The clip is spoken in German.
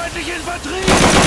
Feindliche Infanterie!